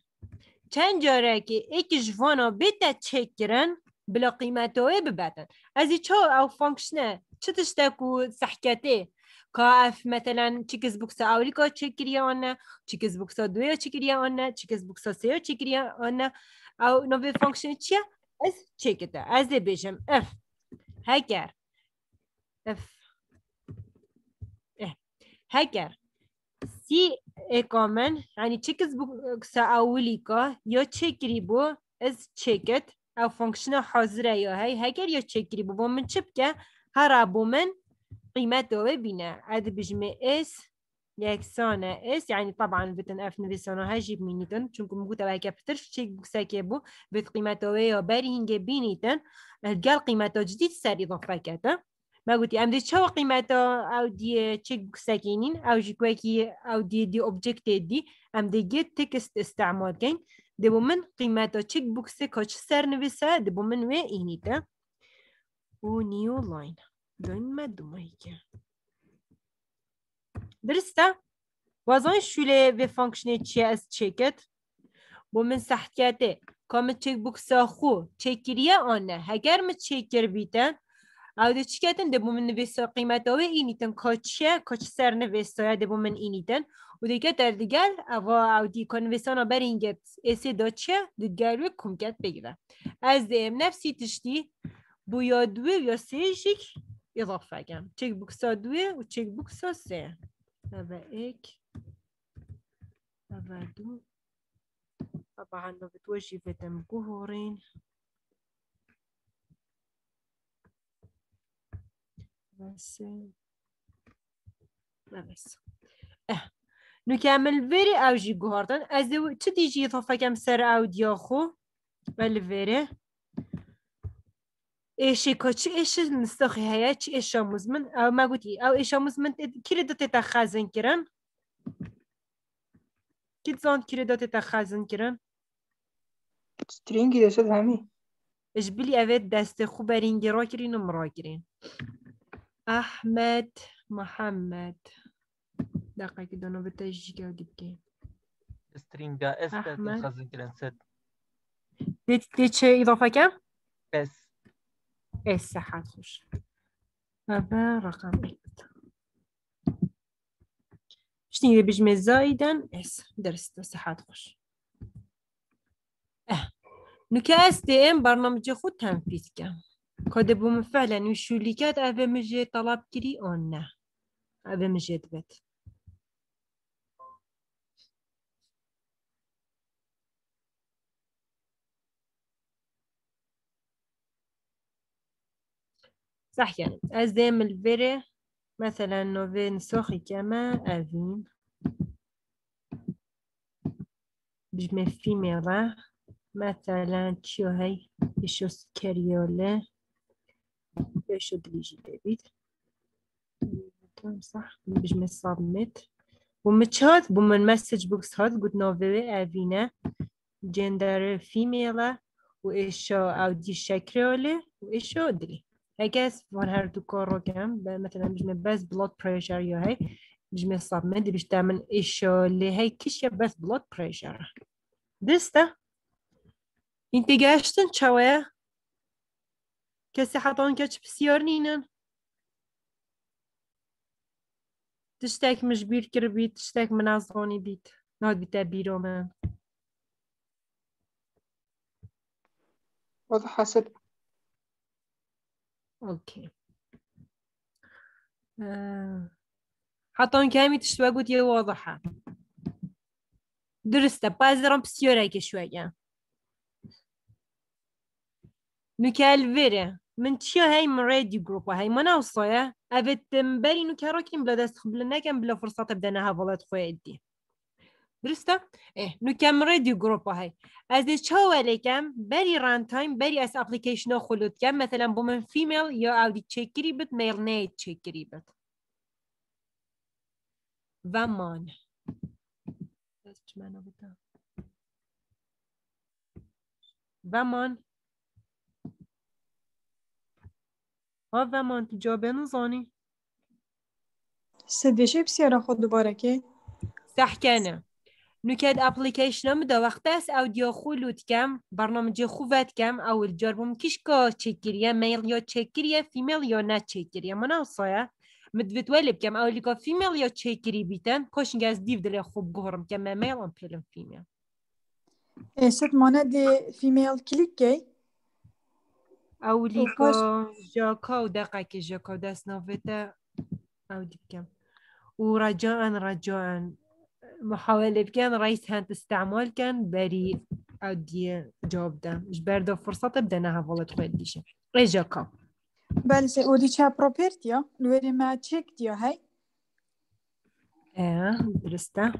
چند جاره که ایک جوانا بیتا چک کرن بلا قیمتوه ببتن از چه او فانکشنه چه تشتاکو سحکته که اف مثلا چیکز بوکس اولی که چکریه آنه چیکز بوکس دویا چکریه آنه چیکز بوکس سه چکریه آنه او نوی فانکشن چیه؟ از چکته از بیشم اف هکر اف هکر سي كمان يعني تشيكز بوكس أوليكا يا تشيكري بو از تشيكت أو فانكشنا حاضرة يا هاي هاجر يا تشيكري بو من شبكة هربو من قيمته ببینه عد بجمع اس یکسانه اس يعني طبعا بتن اف نویسانو هجیب مینیتن چون که مگوتا بایکا پترش چیک بوكساكي بو بت قيمته ويا باري هنگه بینیتن قال قيمته جديد سر اضافه كتا ما قلتي ام دي شو قيمته او دي تشيك بوكساكينين او جيكواكي او دي دي اوبجكت دي ام دي جيت تكست استعمال كين دي بومن قيمته تشيك بوكسي كوش سر نویسه. دي بومن وي اينيتا و نيو لاين دون ما دومايكا درسته؟ وازان شوله و فانکشنه چیه از چکت؟ بو من سحتیاته کام چک بوکسا خو. آنه. هگر من چکر او ده چکتن ده بو من نویسا قیمت آوه اینیتن کاچیه کاچ سر نویسا ده بو من اینیتن و دیگه در دیگر او او دی کنویسانا بر اینگت ایسی دا چیه دیگر و کمکت بگیره از ده نفسی تشتی بو یا دوه یا سه شک اضافه کم چک بوکسا دوه و چک بوکسا سه هذا إيك هذا دو طبعا لو بتوجه فتم جهورين بس لا بس اه نكمل فيري او جي جهوردن از تدي جي اضافه كم سر او دياخو بالفيري ايش كوتش ايش نستخي هيا تش ايش مزمن او ما قلتي او ايش مزمن كيري دو تتخزن كرن كي زون كيري دو تتخزن كرن سترینگی دست همی ايش بلي اوید دست خو برینگی را کرین و مرا کرین تجیگه و دیگه سترینگا اس أحمد. خزن كده ست دي دي چه اضافه کم؟ اس اس صحت خوش هذا رقم شتيني بجمع زايدا اس درست صحت خوش اه نكا اس دي ام برنامج خود تنفيذ كم كود بوم فعلا. وشو اللي كات أبي مجي طلب كري أونا. أبي مجي دبت صح يعني. أزام الفيري. مثلا نوفين سوخي كما. أفين. بجمع في مثلا تشو هاي بشو سكريولي بشو دليجي ديفيد تمام صح بجمع سابميت ومتشات بومن مسج بوكس هات قلت نوفي أفينا. جندر فيميلا وإيشو أو دي شكرولة وإيشو دلي I guess وان هر دو كورو ب- مثلا بجمع بس blood pressure يا هاي بجمع صابمد باش تعمل إيشو اللي هاي كشيا بس blood pressure. دستا انت قاشتن شوية. کەسی حەتان کەچ پسیار نینن؟ تشتێک مشبیر کردبییت شتێک منازۆنی بیت. نادبیتە بیرۆ من حەسب ئۆکێ حەتان کامی تشتوە گوت یە وەضحە درستە پازەڕم پسیۆرەکە شوێگە نوکەل وێرە من چیا؟ هی من ریدی گروپ و هی من اوصایه اوید بری نو کرا کن بلا دست بلا نکن بلا فرصت بدن هولات خوی ادی درسته؟ آه نو کم ریدی گروپ و هی. از دی چاو علیکم بری ران تایم بری از اپلیکیشن ها خلود کم. مثلا با من فیمیل یا اودی چکری بد میل نید چکری بد. و مان و مان تو جا بنوزانی سدویشه بسیارا خود دوباره که سحكانة نكاد ابليكيشن مدا وقت اس اوديو خلوت كم برنامج خوفت كم او الجربم كيشكا تشكريا ميل يا تشكريا فيميل يا نا تشكريا منا وصايا مدفت ولب كم او ليكا فيميل يا تشكري بيتن كوش نجاز ديف دل خوب جهرم كم ميل ام بيلم فيميل اه، ست مانه دی فیمیل کلیک کی أو ليكو جاكا ودقك جاكا داس نوفيتا أو ديكم ورجاء رجاء محاولة كان رئيس هانت استعمال كان بري أدي جواب ده مش بردو فرصة تبدأ نها فولا تخيل ديشة اي جاكا بلس أو ديشة بروبيرتيا لوري ما تشيك ديو هاي إيه درستا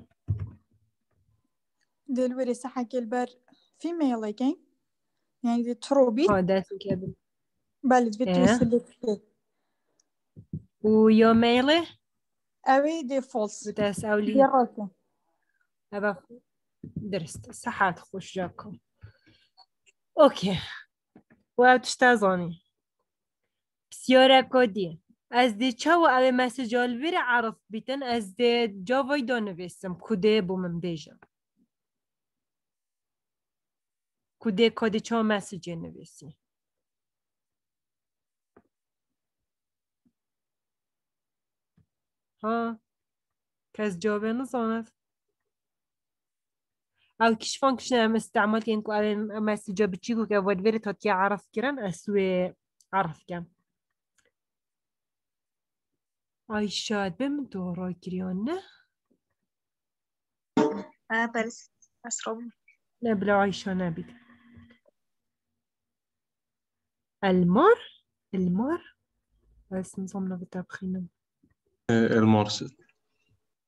دلوري سحك البر في ميلة كينك دي تروبي ها دست کردم بله إيه. تسلك و یا میله اوي دي فولس دي اولی راسه اوه درست. صحت خوش جاکم. اوکی. و او تشتازانی بسیاره کدی از دی چه و او مسجال ویر عرف بیتن از دی جاوای دا نویستم کده بومم دیجا. کده کده چه مسجه نویسی ها کس جوابه نزاند او كيش فانكشن ام استعمال كين كو ام مسجا بتشيكو كا ود فيري تات عرف كيران اسوي عرف كام اي شاد بم دورا كريون نه آه بس أسرب لا المور المور بس نصوم نبدا بخينو المور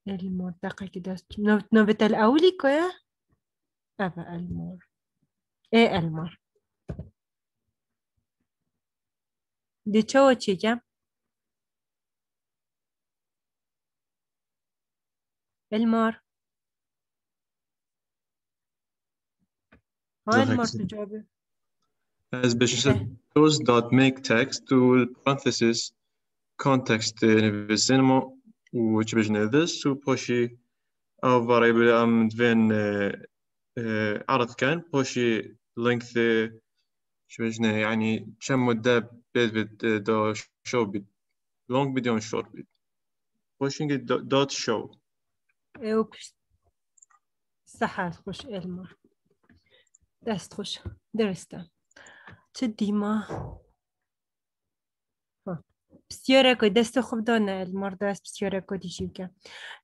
المور دقيقة داست نبدا الأولي كويا؟ أبا المور إيه المور دي شو وشي تشيجا المور هاي المور تجابي از بشو إيه. إيه. those that make text to parenthesis context نفسينمو which بجنا this? و بوشي أو variable أم دوين عرض كان بوشي length شو بجنا يعني كم مدة بيت بيت دو شو بيت long بدون short بيت pushing it dot show. صحة خوش المار دست خوش درسته تدي ما ها. بسیاره که دست خوب دانه المار دست بسیاره که دیشیو که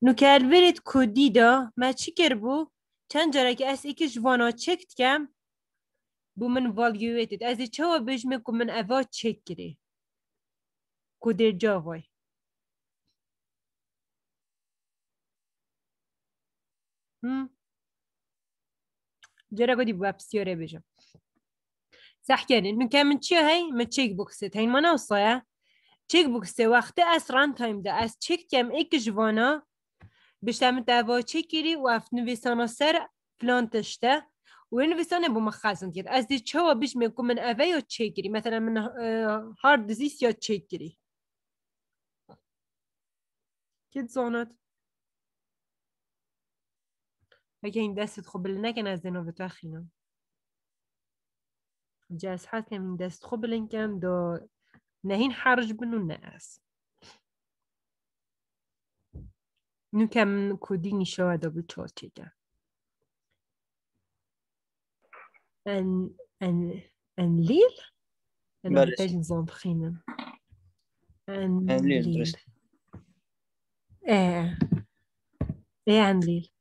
نو که الورید کودی دا ما چی کر بو؟ چند جاره که از ایکی جوانا چکت کم بو من والگویتید از ای چوا بجمه که من اوا چک کری کودر جاوای هم؟ جرا قدي بواب سيوري بيجا صح يعني من كان من تشي هاي؟ ما تشيك بوكست هاي ما نوصايا تشيك بوكست وقت اس ران تايم دا اس تشيك كم؟ ايك جوانا. باش تعمل دعوا تشيكيري واف نويسانا سر فلان تشتا. ونويسانا بو مخازن كده از دي تشوا بيش منكم من افايو تشيكيري مثلا من هارد ديزيس يا تشيكيري كده زونت اگه این دستت خوب نکن از دنو بتخینم جاس حاسكم من دست خبلن كم دو نهين حرج بنو الناس نو كم كوديني شو دو بتشوتي جا ان ان ان ليل؟ ان محتاج نظام خينا ان ليل إيه. إيه ان ليل؟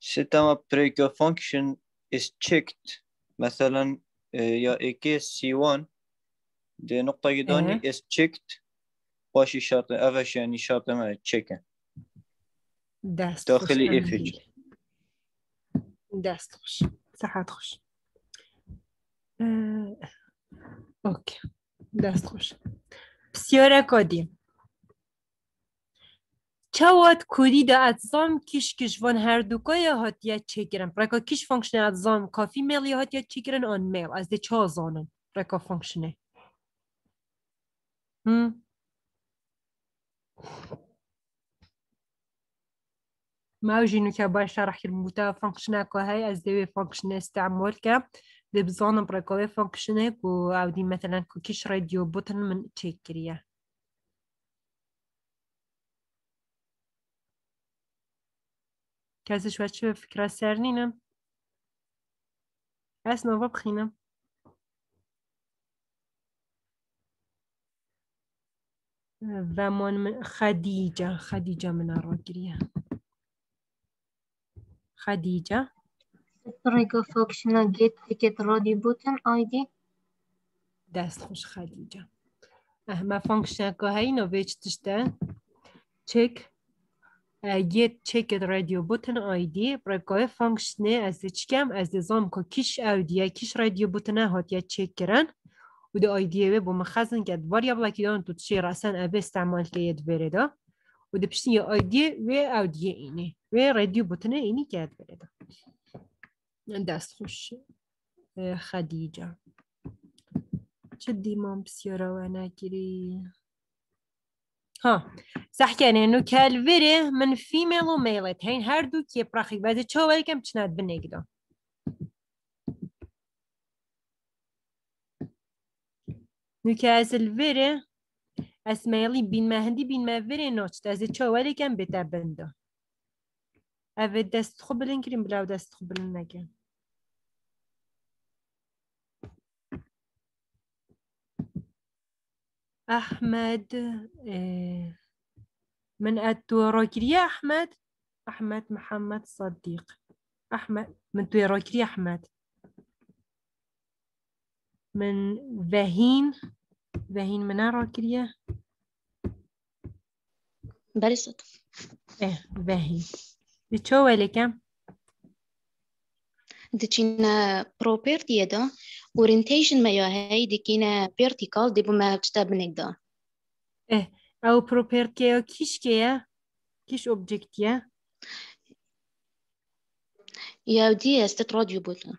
C'est un après que function is checked. مثلا آه، يا AK C1 دي نقطة قدوني is checked واشي شرط أفش يعني شرط ما ان إفج. ليل دست خوش صحت خوش اوکی دست خوش چواد کودی دا اتزام کش کشوان هر دوکای هاتیه چکرن رکا کش فانکشن اتزام کافی میل هاتیه چکرن آن میل. از ده چا زانن؟ رکا فانکشنه. هم؟ ما وجينو كا شرح الموتا فانكشن كو هاي از دي فانكشن استعمال كا دي بزانم بركوي فانكشن كو او دي مثلا كو كيش راديو بوتن من تشيكريا كازش واش فكرة سرنينا اسنا ببخينا زمان من خديجة خديجة من الراجلية خديجة طريقة فانكشنال جيت تيكت رادي بوتن اي دي دست خوش خديجة اه ما فانكشن که هایی نو بیچ تشته؟ چک. یه چک رادیو بوتن آیدی برای فانکشنه از چکم از زام که کش اودیه کش رادیو بوتن هات یا چک کرن و ده آیدیه بو مخزن که واریابل که دان تو تشي راسا ابي استعمال که ید بره دا و ده پشتی یه آیدیه و اودیه اینه و رادیو بوتن اینی که ید بره دا دست خوش خدیجه چه دیمان بسیاره و نگیری ها صح كان انه كالفيري من فيميل وميلت هين هردو كي براخي بعد تشو ولكم تشناد بنيقدو نوكاس الفيري اسمايلي بين ما هندي بين ما فيري نوتش تازي تشو ولكم بتابندو افي دست خبلن كريم بلاو دست خبلن نكن أحمد آه، من التوراكرية أحمد؟ أحمد محمد صديق. أحمد من توراكرية أحمد. من فهين فهين من راكرية بريست إيه فهين. بتشو ولكم دچینا property دا orientation ما یا هی دکینا vertical دی بما كتاب نقدا إيه أو بروبرتيا كيش كيا كيش أوبجكتيا يا دي استت راديو بوتن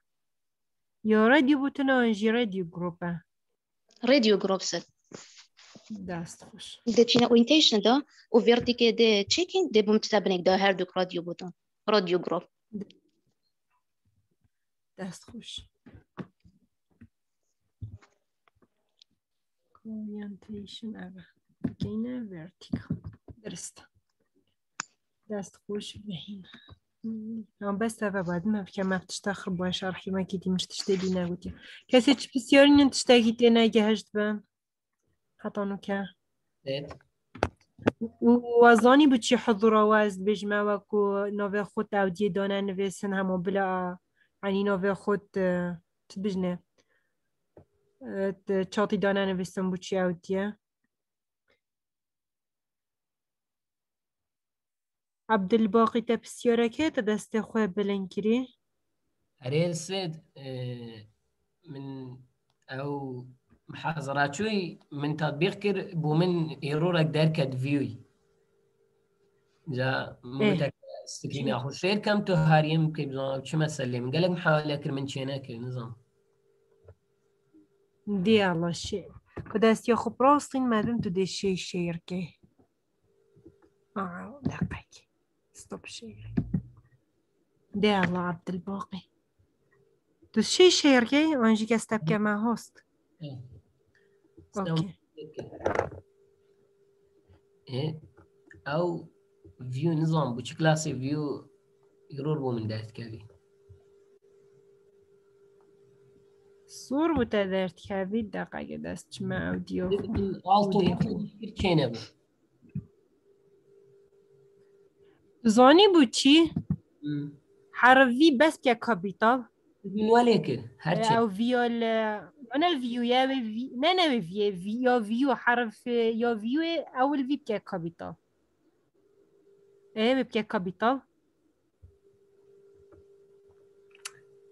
يا راديو بوتنا ونجي راديو جروبا راديو جروب ست داست خوش دچینا orientation دا و vertical دی checking دی بما كتاب نقدا هر دوك راديو بوتن راديو جروب دست خوش orientation أبا بقينا vertical. درست. دست خوش بهين هم بس أبا بعد ما في ما بتشتاخر بوا شرحي ما كيدي مش تشتدي ناقوتي كاسي تشبسيورين تشتاقي تينا جهجت بان حطانو كا وازانی بود چی حضور واز بجمع وکو نوه خود تودیه دانه نویسن همو بلا عنی نوه خود تبجنه چاتی دانه نویسن بود چی اودیه عبدالباقی تبسیاره که تا دست خواه بلن کری هريل سيد آه، من او محاضرات شوي من تطبيق كر بو من يرورك داركت فيوي جا متك استكيني اخو شير كم تو هاريم كي بزون شو من شينا كر نظام دی الله شی که آه دقیق ستوب شیر دی الله عبدالباقی تو شی شیر که آنجی که استب که ما هست اوکی إيه او فيو نظام بو كلاسي فيو يرور بو من دارت كذي سوور وتا دەردکاوی داقاگە دەستچمە ئەودیۆ کێنەبوو زۆنی بوو چی؟ حرڤی بەستکە کاپیتال وەێ کرد هەر ڤۆ لە أنا الفيو يا في نانا في فيو فيو حرف يا فيو أو الفي بكا كابيتال إيه بكا كابيتال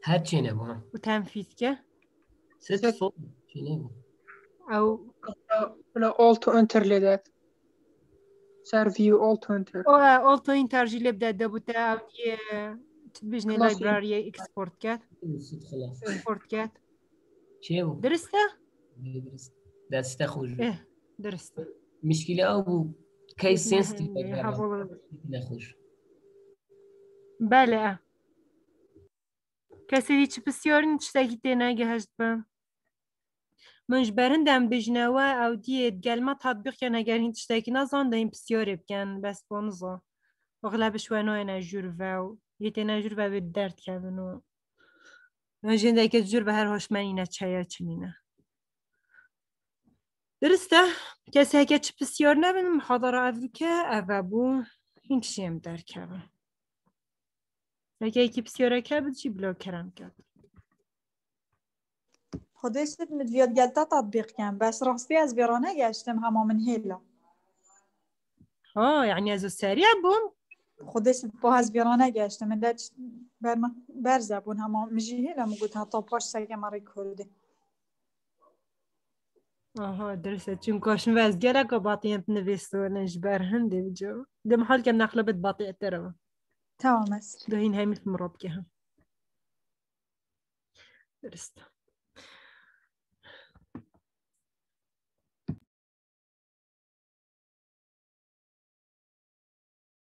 هاد نبغى وتنفيذ كه successful أو ولا all to enter لذات صار فيو all to enter all to enter جي بدا دابوتا أو آه، تبجني لايبراري إكسبورت كات. إكسبورت كات. شيبو درسته؟ درست. درست اخوج إيه درست. مشكلة أو كيس سينس نخوج بلا بله کسی هیچ بسیاری تشتاقی تێنە گەهشت بە منش بەرندەم بژنەوە ئەو دیێت گەلمە تاتبیقیان هەگەر هین تشتێکی نازان دەین پسیۆرێ بکەن بەس بۆ نزۆ وەغلا بشوێنەوەێنە ژورڤە و یتێنە ژورڤە بێت دەردکەبن و ژێندێکە جور بە هەر هۆشمەنینە چایە چنینە درستە کەسێکە چ پسیۆر نەبن محاضرە ئەڤکە بوو هین شێم دەرکەبن یەکێکی پسیۆرەکە بچی بلۆکەرم کرد؟ خودش مدویات گلتا تطبیق کن بس راستی از ویرانه گشتم همه من هیلا. اه يعني از سریع بون خودش با از ویرانه گشتم من دچ بر بر زبون همه مجی هیلا مگود تا پاش سگه ماری کرده آها درسته. چون کاشم وز گره که باطیم نویستونش بر هنده بجو دم حال که بد باطئ ترى تمام است. دهین همین مربکه هم. درسته.